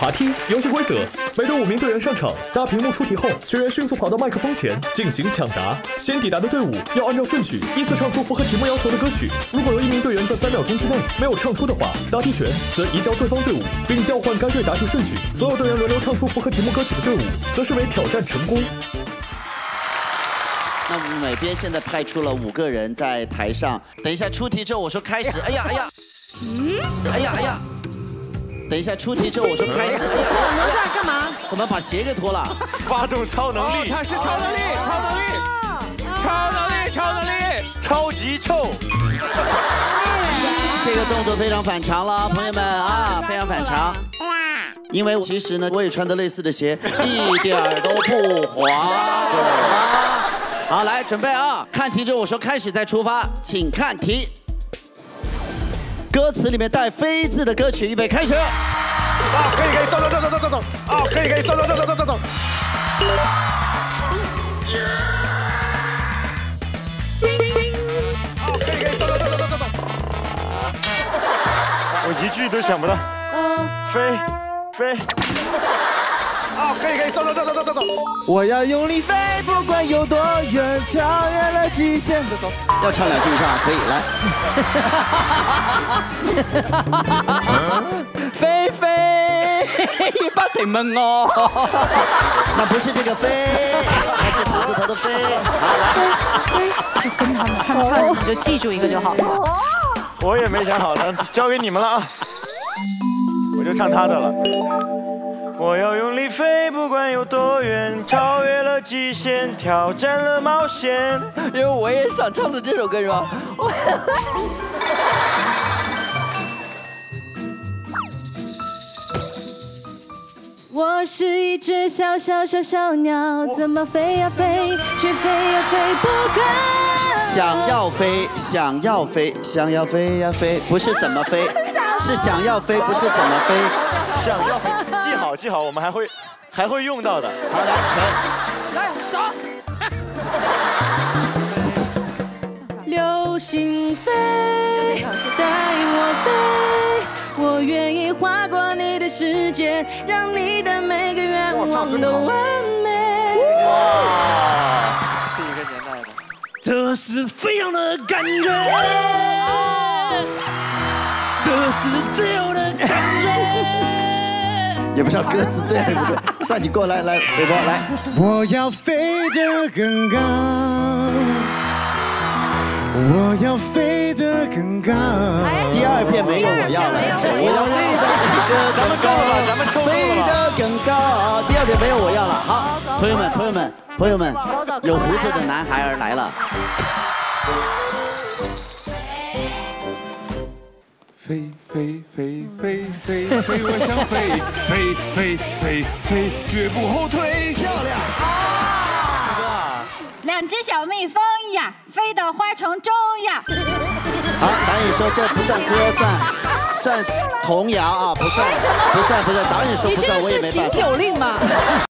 爬梯游戏规则：每队五名队员上场，大屏幕出题后，学员迅速跑到麦克风前进行抢答。先抵达的队伍要按照顺序依次唱出符合题目要求的歌曲。如果有一名队员在三秒钟之内没有唱出的话，答题权则移交对方队伍，并调换该队答题顺序。所有队员轮流唱出符合题目歌曲的队伍，则视为挑战成功。那我们每边现在派出了五个人在台上，等一下出题之后我说开始，哎呀哎呀，嗯，哎呀哎呀。等一下出题之后我说开始，哎呀，哪吒干嘛？怎么把鞋给脱了？发动超能力，他是超能力，超能力，超能力，超能力，超级臭。这个动作非常反常了，朋友们啊，非常反常。因为其实呢，我也穿的类似的鞋，一点都不滑。好，来准备啊，看题之后我说开始再出发，请看题。歌词里面带“飞”字的歌曲，预备开始。啊，可以可以，走走走走走走走。啊，可以可以，走走走走走走走。啊，可以可以，走走走走走。我一句都想不到。嗯。飞，飞。啊，可以可以，走走走走走走走。我要用力飞，不管有多远，超越了极限。走走。要唱两句是吧？可以来。飞飞，不停问我。那不是这个飞，还是草字头的飞。好，就跟他们，他们唱，你就记住一个就好了。我也没想好呢，交给你们了啊。我就唱他的了。我要用力飞，不管有多远，超越了极限，挑战了冒险。因为我也想唱的这首歌是吧？我是一只小小小小鸟，怎么飞呀飞，却飞呀飞不开。想要飞，想要飞，想要飞呀飞，不是怎么飞，是想要飞，不是怎么飞。想要飞，记好记好，我们还会还会用到的。好，来陈，来走。流星飞，世界，让你的每个愿望都完美。哇，是一个年代的。这是飞翔的感觉，这是自由的感觉。也不知道歌词对不对，算你过来，来，北哥来。我要飞得更高，我要飞得更高。第二遍没有我要了，我要飞得更高，咱们抽飞得更高。第二遍没有我要了，好，朋友们，朋友们，朋友们，有胡子的男孩儿来了。飞飞飞飞飞飞，我想飞飞飞飞飞，绝不后退。漂亮！啊，两只小蜜蜂呀，飞到花丛中呀。好，导演说这不算歌，算算童谣啊，不算，不算，不算。导演说不算，我也没办法。你这是行酒令吗？